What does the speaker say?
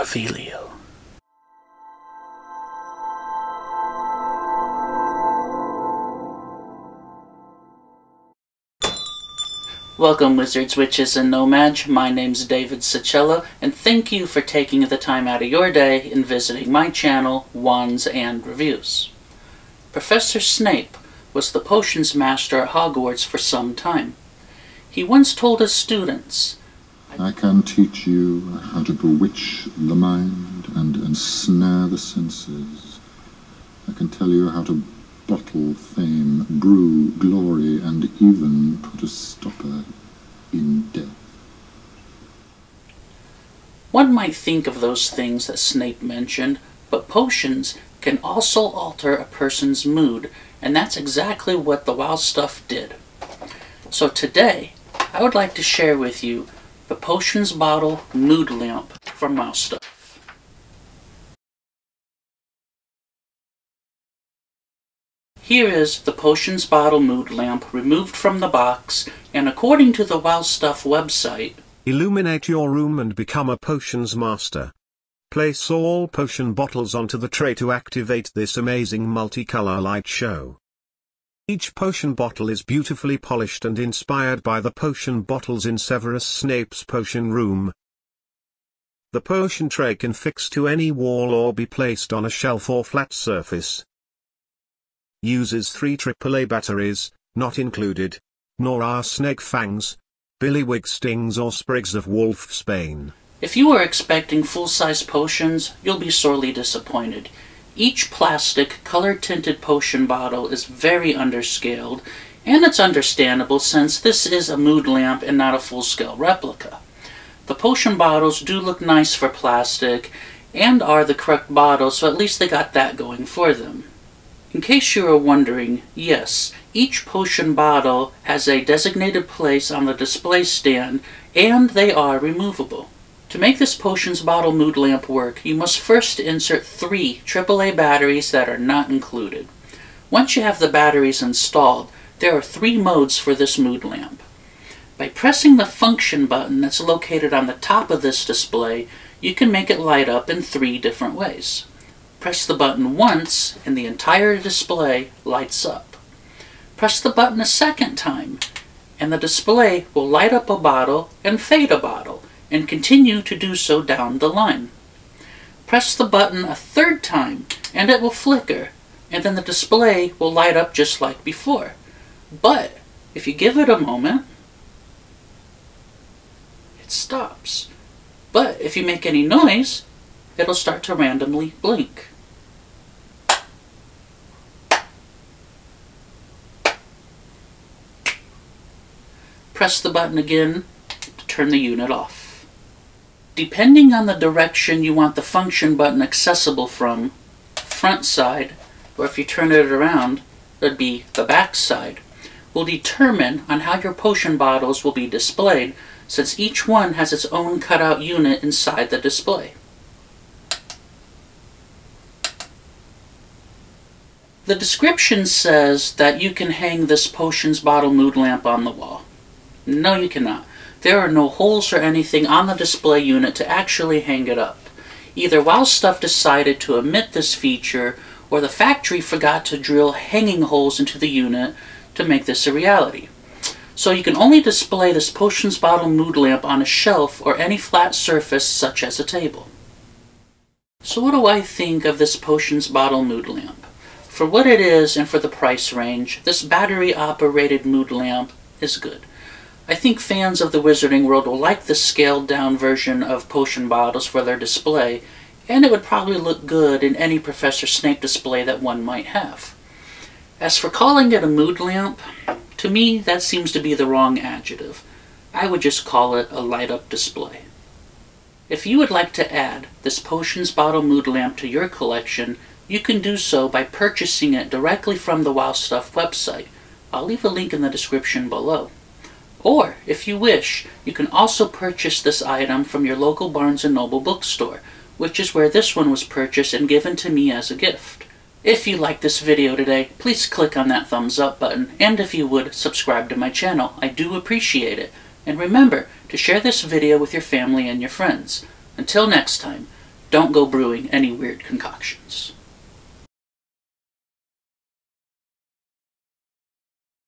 Revelio. Welcome, wizards, witches, and No-Majs. My name's David Sicella, and thank you for taking the time out of your day and visiting my channel, Wands and Reviews. Professor Snape was the potions master at Hogwarts for some time. He once told his students, I can teach you how to bewitch the mind and ensnare the senses. I can tell you how to bottle fame, brew glory, and even put a stopper in death. One might think of those things that Snape mentioned, but potions can also alter a person's mood, and that's exactly what the WoW Stuff did. So today, I would like to share with you the Potions Bottle Mood Lamp from WoW stuff. Here is the Potions Bottle Mood Lamp removed from the box, and according to the WoW Stuff website, Illuminate your room and become a potions master. Place all potion bottles onto the tray to activate this amazing multicolor light show. Each potion bottle is beautifully polished and inspired by the potion bottles in Severus Snape's potion room. The potion tray can fix to any wall or be placed on a shelf or flat surface uses three AAA batteries, not included, nor are snake fangs, billywig stings or sprigs of wolfsbane. If you are expecting full-size potions, you'll be sorely disappointed. Each plastic, color-tinted potion bottle is very underscaled, and it's understandable since this is a mood lamp and not a full-scale replica. The potion bottles do look nice for plastic, and are the correct bottles, so at least they got that going for them. In case you are wondering, yes, each potion bottle has a designated place on the display stand, and they are removable. To make this potions bottle mood lamp work, you must first insert three AAA batteries that are not included. Once you have the batteries installed, there are three modes for this mood lamp. By pressing the function button that's located on the top of this display, you can make it light up in three different ways. Press the button once and the entire display lights up. Press the button a second time and the display will light up a bottle and fade a bottle and continue to do so down the line. Press the button a third time and it will flicker and then the display will light up just like before. But if you give it a moment, it stops. But if you make any noise, it'll start to randomly blink. Press the button again to turn the unit off. Depending on the direction you want the function button accessible from, front side, or if you turn it around, it'd be the back side, will determine on how your potion bottles will be displayed since each one has its own cutout unit inside the display. The description says that you can hang this potions bottle mood lamp on the wall. No, you cannot. There are no holes or anything on the display unit to actually hang it up. Either WoW Stuff decided to omit this feature, or the factory forgot to drill hanging holes into the unit to make this a reality. So you can only display this potions bottle mood lamp on a shelf or any flat surface such as a table. So what do I think of this potions bottle mood lamp? For what it is and for the price range, this battery operated mood lamp is good. I think fans of the Wizarding World will like the scaled down version of potion bottles for their display, and it would probably look good in any Professor Snape display that one might have. As for calling it a mood lamp, to me that seems to be the wrong adjective. I would just call it a light up display. If you would like to add this Potions Bottle Mood Lamp to your collection, you can do so by purchasing it directly from the WoW Stuff website. I'll leave a link in the description below. Or, if you wish, you can also purchase this item from your local Barnes & Noble bookstore, which is where this one was purchased and given to me as a gift. If you like this video today, please click on that thumbs up button, and if you would, subscribe to my channel. I do appreciate it. And remember to share this video with your family and your friends. Until next time, don't go brewing any weird concoctions.